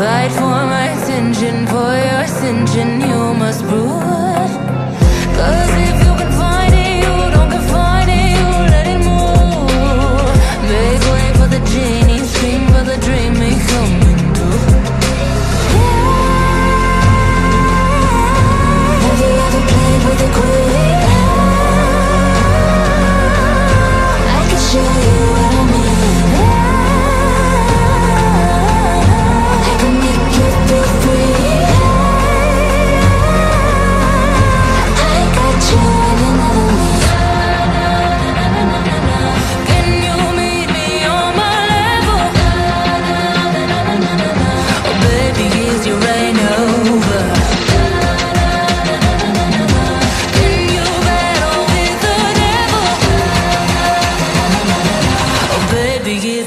fight for my attention, for your attention, you must prove. Cause if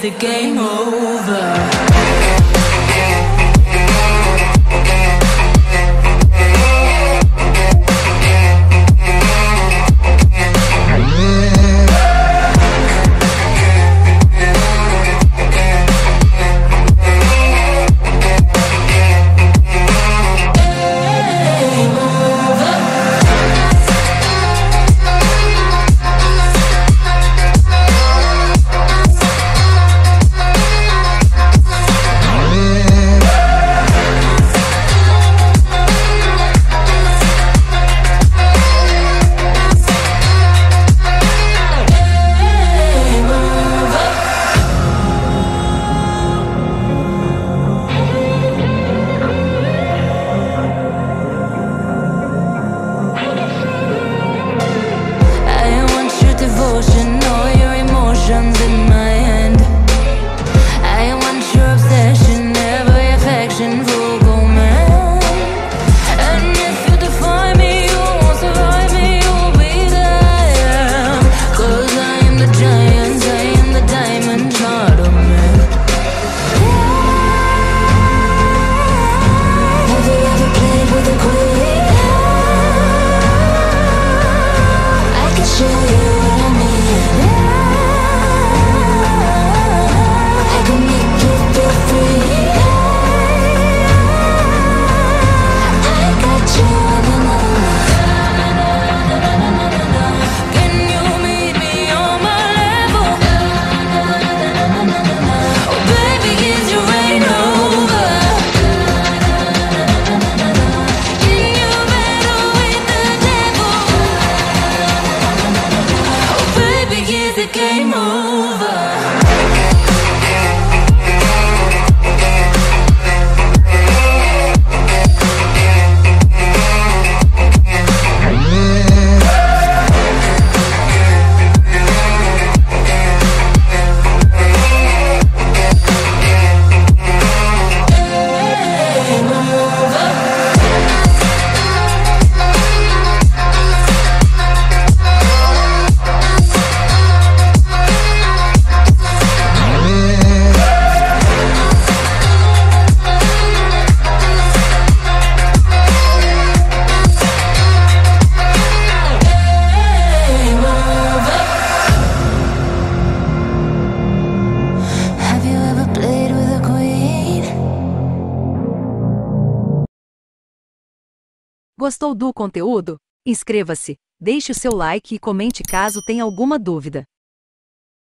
the game over? Gostou do conteúdo? Inscreva-se, deixe o seu like e comente caso tenha alguma dúvida.